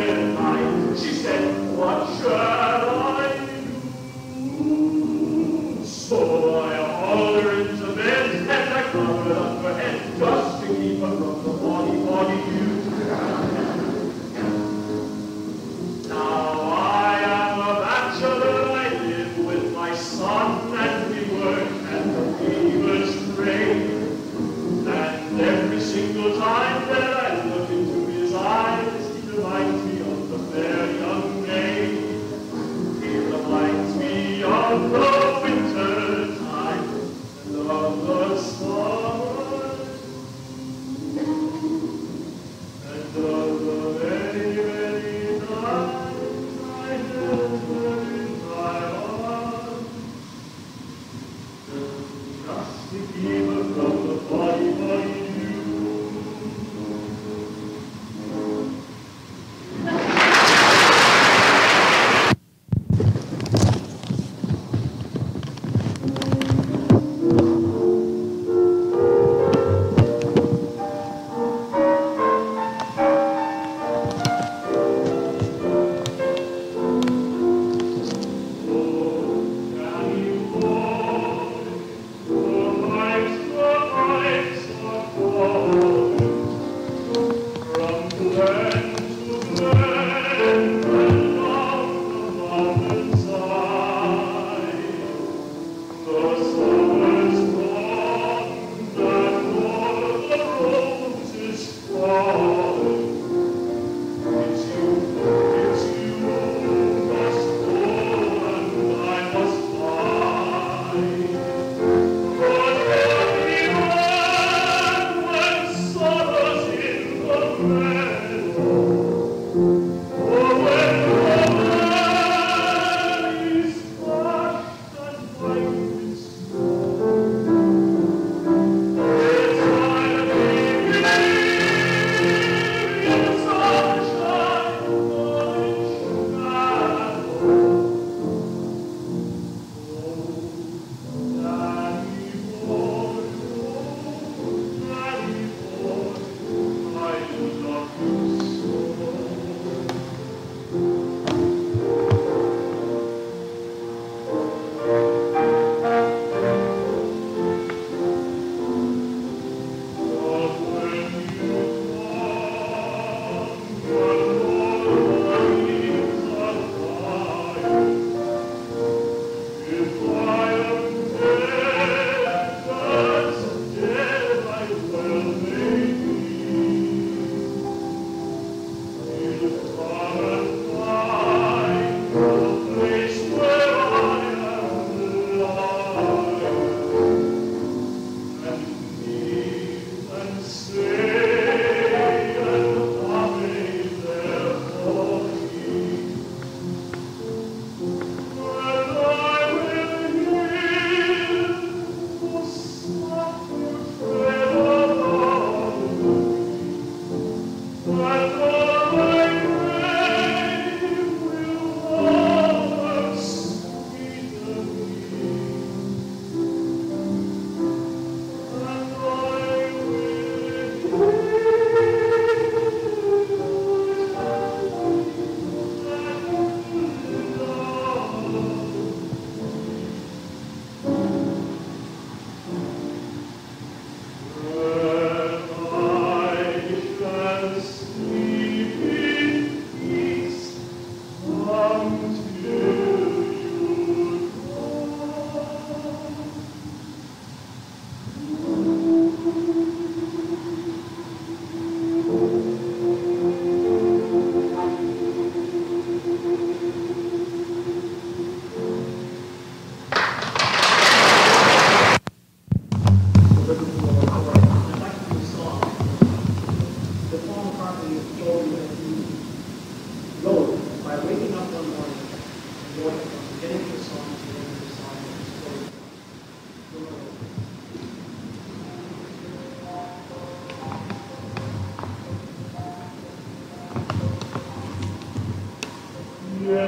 Amen.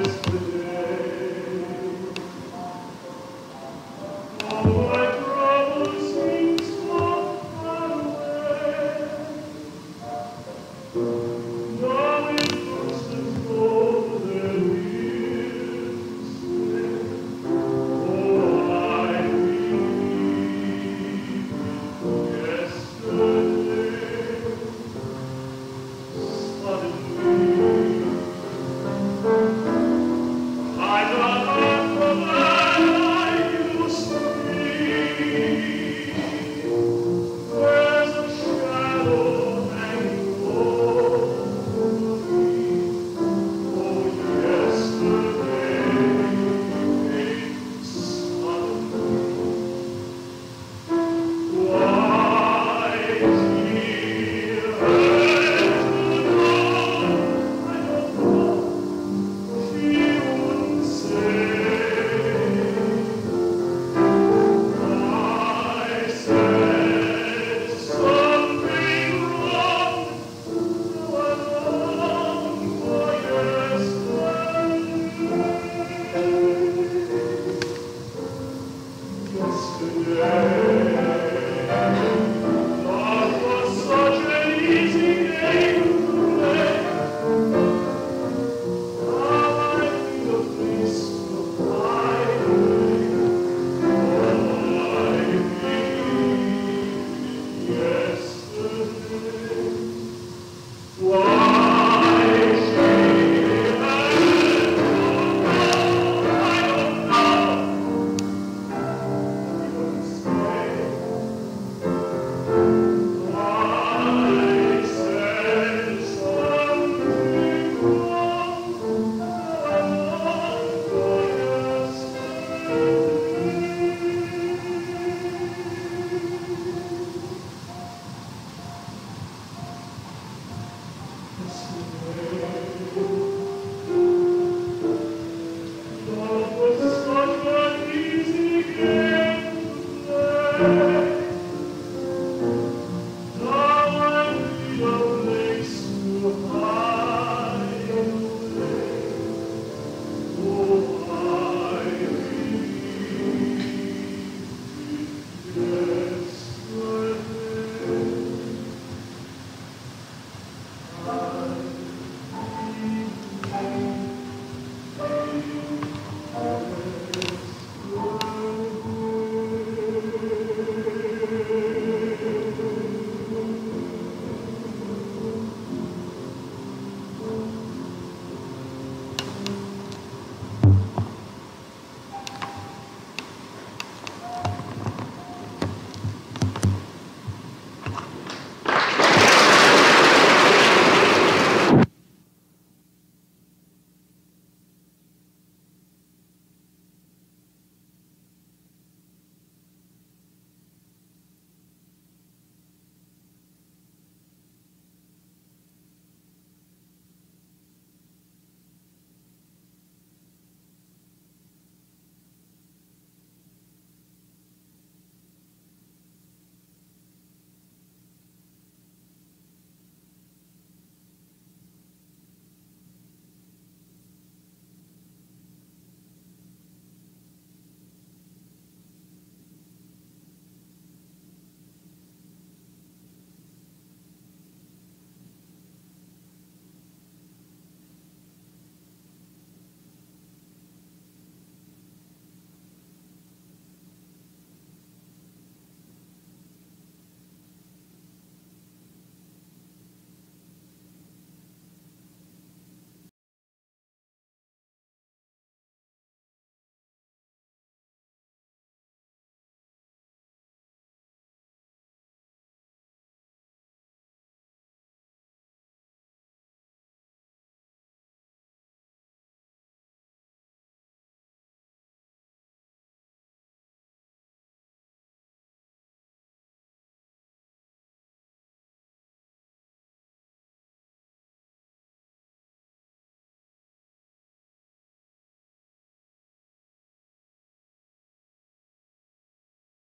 Christ with you.